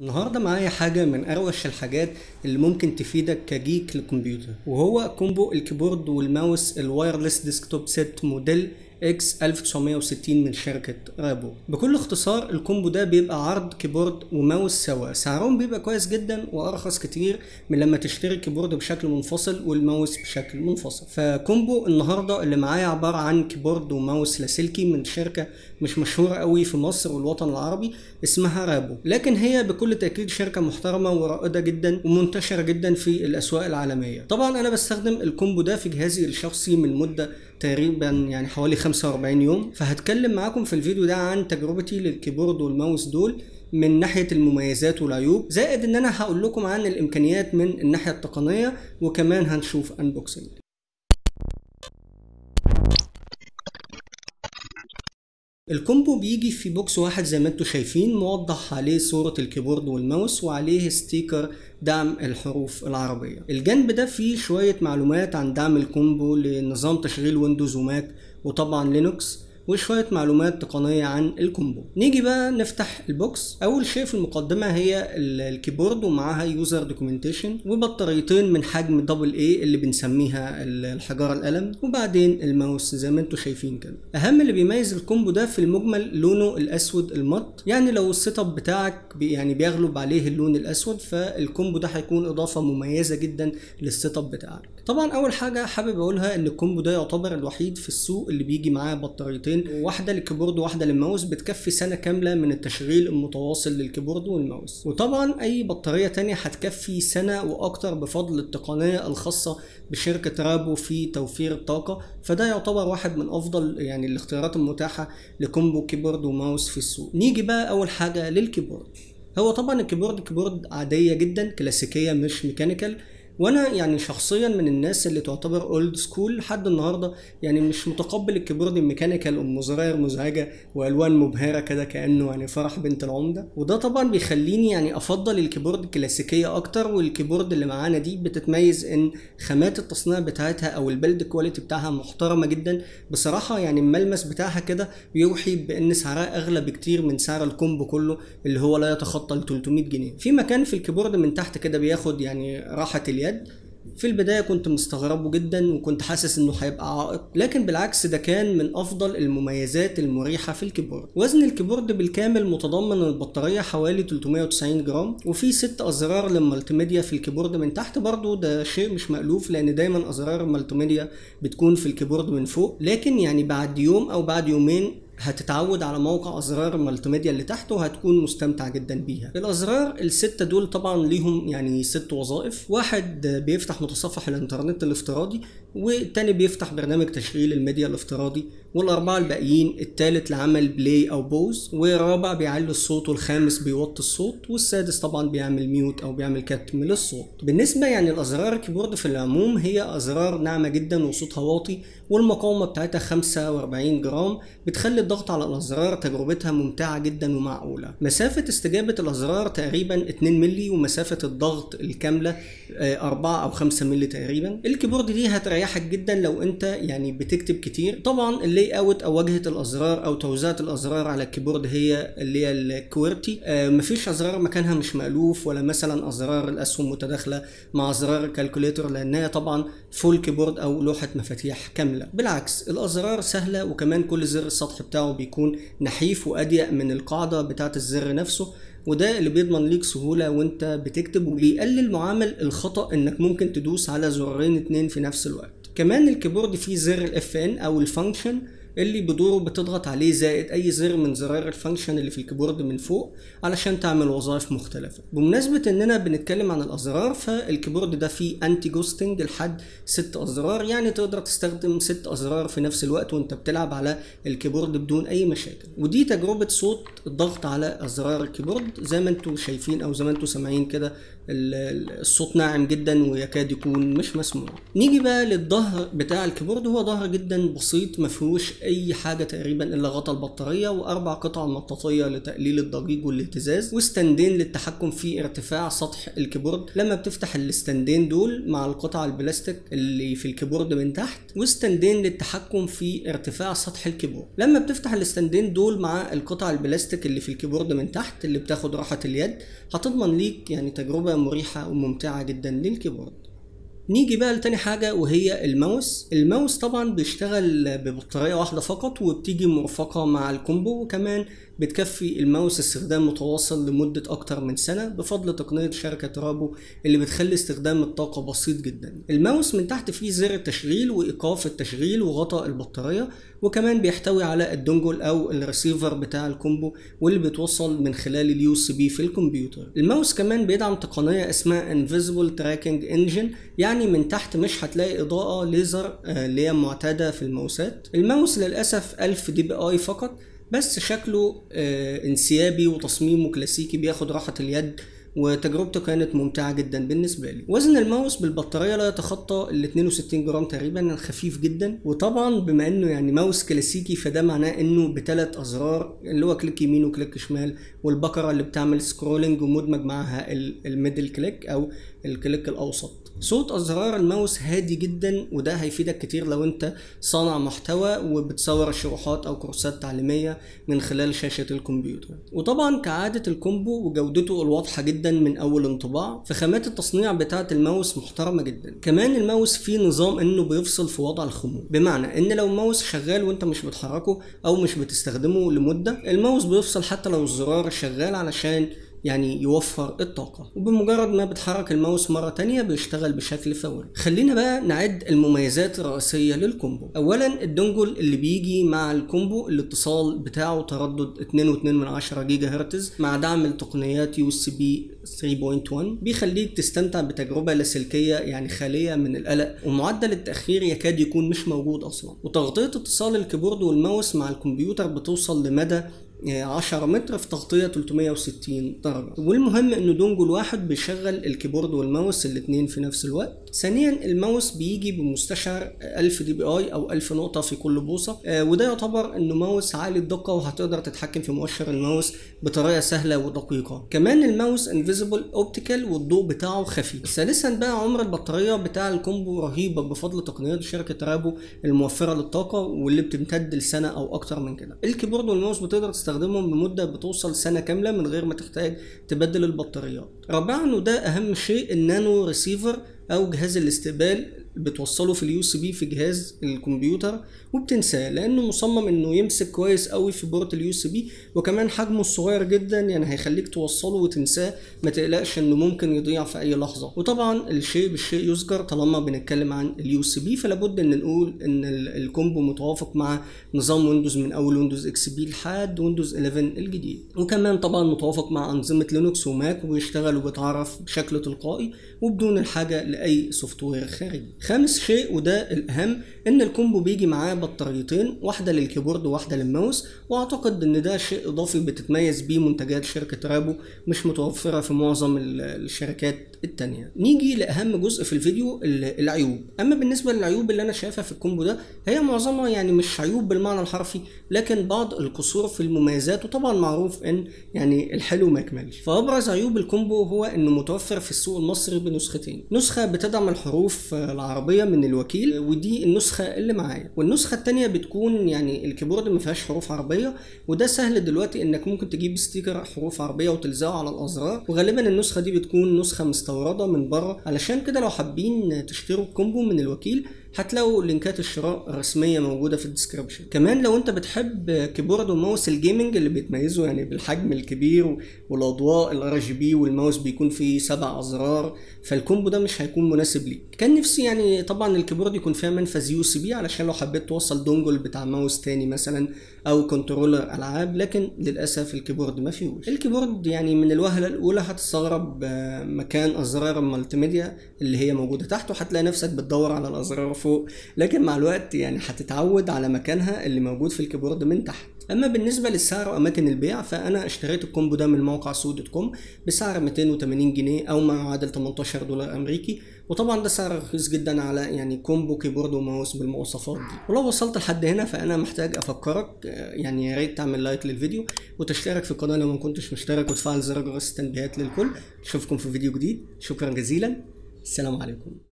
النهاردة معايا حاجة من أروش الحاجات اللي ممكن تفيدك ك geek للكمبيوتر وهو combo ال keyboard وال mouse ال wireless desktop set model X 1960 من شركة Rapoo. بكل اختصار ال combo ده بيبقى عرض keyboard و mouse سوا. سعرهم بيبقى كويس جدا وأرخص كتير من لما تشتري ال keyboard بشكل منفصل والماوس بشكل منفصل. ف combo النهارده اللي معايا عبارة عن keyboard و mouse لاسلكي من شركة مش مشهورة قوي في مصر والوطن العربي اسمها Rapoo. لكن هي بكل تأكيد شركة محترمة ورائدة جدا ومنتشرة جدا في الأسواق العالمية. طبعا أنا بستخدم ال combo ده في جهازي الشخصي من مدة تقريبا يعني حوالي 45 يوم فهتكلم معاكم في الفيديو ده عن تجربتي لل keyboard وال mouse دول من ناحية المميزات والعيوب زائد إن أنا هقول لكم عن الإمكانيات من الناحية التقنية وكمان هنشوف unboxing ال combo بيجي في box واحد زي ما أنتم شايفين موضح عليه صورة الكيبورد والماوس وعليه sticker دعم الحروف العربية. الجنب ده فيه شوية معلومات عن دعم ال combo لنظام تشغيل ويندوز وماك وطبعا لينوكس وشوية معلومات تقنية عن ال combo. نيجي بقى نفتح ال box. أول شيء في المقدمة هي الكيبورد ومعاها user documentation وبطاريتين من حجم double A اللي بنسميها الحجارة القلم وبعدين الماوس زي ما أنتم شايفين كده. أهم اللي بيميز ال combo ده في المجمل لونه الأسود ال matte. يعني لو ال setup بتاعك يعني بيغلب عليه اللون الأسود فال combo ده هيكون إضافة مميزة جدا لل setup بتاعك. طبعا أول حاجة حابب أقولها إن ال combo ده يعتبر الوحيد في السوق اللي بيجي معاه بطاريتين واحدة للكيبورد وواحدة للماوس بتكفي سنة كاملة من التشغيل المتواصل للكيبورد والماوس. وطبعا أي بطارية تانية هتكفي سنة وأكتر بفضل التقنية الخاصة بشركة Rapoo في توفير الطاقة. فده يعتبر واحد من أفضل يعني الاختيارات المتاحة ل combo كيبورد وماوس في السوق. نيجي بقى أول حاجة للكيبورد. هو طبعا الكيبورد كيبورد عادية جدا كلاسيكية مش mechanical. وأنا يعني شخصيا من الناس اللي تعتبر old school لحد النهارده. يعني مش متقبل الكيبورد ال mechanical أم زراير مزعجة وألوان مبهرة كده كأنه يعني فرح بنت العمدة. وده طبعا بيخليني يعني أفضل الكيبورد الكلاسيكية أكتر والكيبورد اللي معانا دي بتتميز إن خامات التصنيع بتاعتها أو ال build quality بتاعها محترمة جدا. بصراحة يعني الملمس بتاعها كده بيوحي بإن سعرها أغلى بكتير من سعر ال combo كله اللي هو لا يتخطى ال 300 جنيه. في مكان في الكيبورد من تحت كده بياخد يعني راحة اليد. في البداية كنت مستغربه جدا وكنت حاسس إنه هيبقى عائق لكن بالعكس ده كان من أفضل المميزات المريحة في الكيبورد. وزن الكيبورد بالكامل متضمن البطارية حوالي 390 جرام وفي ست أزرار لل multimedia في الكيبورد. من تحت برضو ده شيء مش مألوف لأن دايما أزرار ال multimedia بتكون في الكيبورد من فوق لكن يعني بعد يوم أو بعد يومين هتتعود على موقع أزرار ال multimedia اللي تحته وهتكون مستمتع جدا بيها. الأزرار الستة دول طبعا ليهم يعني ست وظائف. واحد بيفتح متصفح الإنترنت الافتراضي والتاني بيفتح برنامج تشغيل الميديا الافتراضي والأربعة الباقيين التالت لعمل play أو pause والرابع بيعلي الصوت والخامس بيوطي الصوت والسادس طبعا بيعمل mute أو بيعمل كتم للصوت. بالنسبة يعني الازرار الكيبورد في العموم هي أزرار ناعمة جدا وصوتها واطي والمقاومة بتاعتها 45 جرام بتخلي الضغط على الأزرار تجربتها ممتعة جدا ومعقولة. مسافة استجابة الأزرار تقريبا 2 مللي ومسافة الضغط الكاملة 4 أو 5 مللي تقريبا. الكيبورد دي هتريحك جدا لو أنت يعني بتكتب كتير. طبعا ال layout أو واجهة الأزرار أو توزيعة الأزرار على الكيبورد هي اللي هي ال QWERTY. آه مفيش أزرار مكانها مش مألوف ولا مثلا أزرار الأسهم متداخلة مع أزرار ال calculator لانها طبعا full keyboard أو لوحة مفاتيح كاملة. بالعكس الأزرار سهلة وكمان كل زر السطح بتاعه بيكون نحيف وأضيق من القاعدة بتاعة الزر نفسه وده اللي بيضمن ليك سهولة وأنت بتكتب وبيقلل معامل الخطأ إنك ممكن تدوس على زرارين اتنين في نفس الوقت. كمان الكيبورد فيه زر ال Fn أو ال function اللي بدوره بتضغط عليه زائد أي زر من زرار ال function اللي في الكيبورد من فوق علشان تعمل وظائف مختلفة. بمناسبة إننا بنتكلم عن الأزرار فالكيبورد ده فيه anti-ghosting لحد ست أزرار يعني تقدر تستخدم ست أزرار في نفس الوقت وأنت بتلعب على الكيبورد بدون أي مشاكل. ودي تجربة صوت الضغط على أزرار الكيبورد. زي ما أنتم شايفين أو زي ما أنتم سامعين كده الصوت ناعم جدا ويكاد يكون مش مسموع. نيجي بقى للظهر بتاع الكيبورد. هو ظهر جدا بسيط ما فيهوش أي حاجة تقريبا إلا غطا البطارية وأربع قطع مطاطية لتقليل الضجيج والاهتزاز وستاندين للتحكم في ارتفاع سطح الكيبورد. لما بتفتح الستاندين دول مع القطع البلاستيك اللي في الكيبورد من تحت وستاندين للتحكم في ارتفاع سطح الكيبورد. لما بتفتح الستاندين دول مع القطع البلاستيك اللي في الكيبورد من تحت اللي بتاخد راحة اليد هتضمن ليك يعني تجربة مريحة وممتعة جدا للكيبورد. نيجي بقى لتاني حاجة وهي الماوس. الماوس طبعا بيشتغل ببطارية واحدة فقط وبتيجي مرفقة مع ال combo وكمان بتكفي الماوس استخدام متواصل لمدة أكتر من سنة بفضل تقنية شركة Rapoo اللي بتخلي استخدام الطاقة بسيط جدا. الماوس من تحت فيه زر التشغيل وإيقاف التشغيل وغطاء البطارية وكمان بيحتوي على ال dongle أو الريسيفر بتاع ال combo واللي بيتوصل من خلال ال USB في الكمبيوتر. الماوس كمان بيدعم تقنية اسمها invisible tracking engine يعني من تحت مش هتلاقي إضاءة ليزر اللي هي معتادة في الماوسات. الماوس للأسف 1000 DPI فقط بس شكله آه انسيابي وتصميمه كلاسيكي بياخد راحة اليد وتجربته كانت ممتعة جدا بالنسبة لي. وزن الماوس بالبطارية لا يتخطى ال 62 جرام تقريبا خفيف جدا. وطبعا بما إنه يعني ماوس كلاسيكي فده معناه إنه بثلاث أزرار اللي هو click يمين و click شمال والبكرة اللي بتعمل scrolling ومدمج معاها ال middle click أو ال click الأوسط. صوت أزرار الماوس هادي جدا وده هيفيدك كتير لو أنت صانع محتوى وبتصور شروحات أو كورسات تعليمية من خلال شاشه الكمبيوتر. وطبعا كعادة ال combo وجودته الواضحة جدا من أول انطباع فخامات التصنيع بتاعة الماوس محترمة جدا. كمان الماوس فيه نظام إنه بيفصل في وضع الخمول بمعنى إن لو ماوس شغال وأنت مش بتحركه أو مش بتستخدمه لمدة الماوس بيفصل حتى لو الزرار شغال علشان يعني يوفر الطاقة. وبمجرد ما بتحرك الماوس مرة تانية بيشتغل بشكل فوري. خلينا بقى نعد المميزات الرئيسية لل combo. أولا ال dongle اللي بيجي مع ال combo الاتصال بتاعه تردد 2.2 جيجا هرتز مع دعم التقنيات USB 3.1 بيخليك تستمتع بتجربة لاسلكية يعني خالية من القلق. ومعدل التأخير يكاد يكون مش موجود أصلا. وتغطية اتصال الكيبورد والماوس مع الكمبيوتر بتوصل لمدى 10 متر في تغطية 360 درجة. والمهم إنه dongle واحد بيشغل الكيبورد والماوس الاتنين في نفس الوقت. ثانيا الماوس بيجي بمستشعر 1000 DPI أو 1000 نقطة في كل بوصة. آه وده يعتبر إنه ماوس عالي الدقة وهتقدر تتحكم في مؤشر الماوس بطريقة سهلة ودقيقة. كمان الماوس invisible optical والضوء بتاعه خفي ثالثا بقى عمر البطارية بتاع ال combo رهيبة بفضل تقنيات شركة Rapoo الموفرة للطاقة واللي بتمتد لسنة أو أكتر من كده. الكيبورد والماوس بتقدر تستخدمهم لمدة بتوصل سنة كاملة من غير ما تحتاج تبدل البطاريات. رابعا وده أهم شيء ال nano receiver أو جهاز الاستقبال بتوصله في ال USB في جهاز الكمبيوتر وبتنساه لأنه مصمم إنه يمسك كويس قوي في port ال USB وكمان حجمه صغير جدا يعني هيخليك توصله وتنساه. ما تقلقش إنه ممكن يضيع في أي لحظة. وطبعا الشيء بالشيء يذكر طالما بنتكلم عن ال USB فلا بد إن نقول إن ال combo متوافق مع نظام Windows من أول Windows XP لحد Windows 11 الجديد. وكمان طبعا متوافق مع أنظمة Linux و Mac وبيشتغل وبيتعرف بشكل تلقائي وبدون الحاجة لأي software خارجي. خامس شيء وده الأهم إن ال combo بيجي معاه بطاريتين واحدة للكيبورد وواحدة للماوس وأعتقد إن ده شيء إضافي بتتميز بيه منتجات شركة Rapoo مش متوفرة في معظم الشركات التانية. نيجي لأهم جزء في الفيديو العيوب. أما بالنسبة للعيوب اللي أنا شايفها في ال combo ده هي معظمها يعني مش عيوب بالمعنى الحرفي لكن بعض القصور في المميزات وطبعا معروف إن يعني الحلو ما يكملش. فأبرز عيوب ال combo هو إنه متوفر في السوق المصري بنسختين. نسخة بتدعم الحروف العربية من الوكيل ودي النسخة اللي معايا. والنسخة التانية بتكون يعني الكيبورد ما فيهاش حروف عربية وده سهل دلوقتي إنك ممكن تجيب sticker حروف عربية وتلزقه على الأزرار. وغالبا النسخة دي بتكون نسخة مستوردة من بره علشان كده لو حابين تشتروا ال combo من الوكيل هتلاقوا link ات الشراء الرسمية موجودة في ال description كمان لو انت بتحب كيبورد وماوس ال gaming اللي بيتميزوا يعني بالحجم الكبير والاضواء ال RGB والماوس بيكون فيه سبع أزرار فال combo ده مش هيكون مناسب ليك. كان نفسي يعني طبعا الكيبورد يكون فيها منفذ USB علشان لو حبيت توصل dongle بتاع ماوس تاني مثلا أو controller ألعاب لكن للأسف الكيبورد ما فيهوش. الكيبورد يعني من الوهلة الأولى هتستغرب مكان أزرار ال multimedia اللي هي موجودة تحت وهتلاقي نفسك بتدور على الأزرار فوق لكن مع الوقت يعني هتتعود على مكانها اللي موجود في الكيبورد من تحت. أما بالنسبة للسعر وأماكن البيع فأنا اشتريت ال combo ده من موقع سوق دوت كوم بسعر 280 جنيه أو ما يعادل 18 دولار أمريكي. وطبعا ده سعر رخيص جدا على يعني combo كيبورد وماوس بالمواصفات دي. ولو وصلت لحد هنا فأنا محتاج أفكرك يعني يا ريت تعمل like للفيديو وتشترك في القناة لو ما كنتش مشترك وتفعل زر جرس التنبيهات للكل. أشوفكم في فيديو جديد. شكرا جزيلا. السلام عليكم.